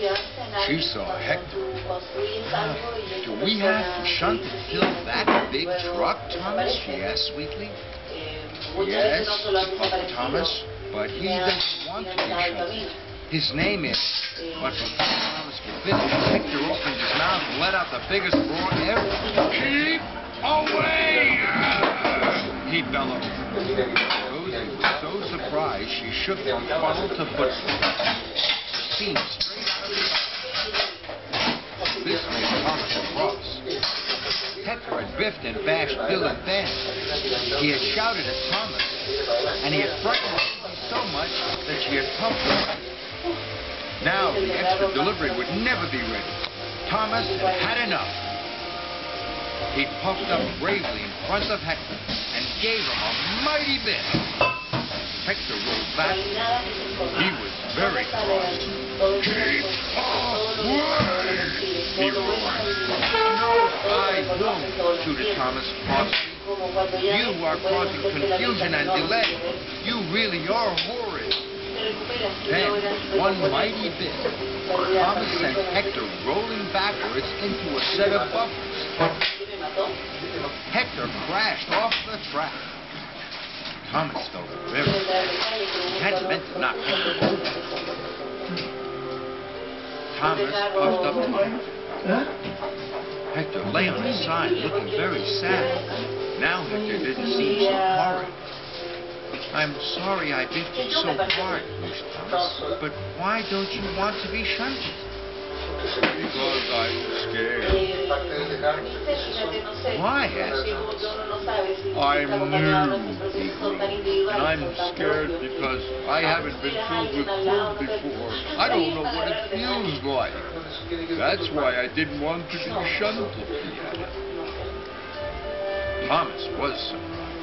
She saw Hector. Do we have to shunt and fill that big truck, Thomas? She asked sweetly. Yes, Thomas, but he doesn't want to be shunted. His name is. But before Thomas could finish, Hector opened his mouth and let out the biggest roar ever. Keep away! He bellowed. Rosie was so surprised she shook from funnel to foot. Out. This made Thomas cross. Hector had biffed and bashed Bill and Ben. He had shouted at Thomas, and he had frightened Rosie so much that she had pumped him. Now the extra delivery would never be ready. Thomas had had enough. He puffed up bravely in front of Hector and gave him a mighty bit. Hector rolled back. He was very cross. Keep away! He roared. No, I won't, shooted Thomas crossly. You are causing confusion and delay. You really are horrid. Then, one mighty bit, Thomas sent Hector rolling backwards into a set of buffers. Hector crashed off the track. Thomas felt very bad. He hadn't meant to knock Hector over. Thomas puffed up to him. Hector lay on his side, looking very sad. Now Hector didn't seem so horrid. I'm sorry I beat you so hard, Moose Thomas, but why don't you want to be shunted? Because I'm scared. Why? asked Thomas. I'm new, and I'm scared because I haven't been filled with food before. I don't know what it feels like. That's why I didn't want to be shunted, he added. Thomas was surprised.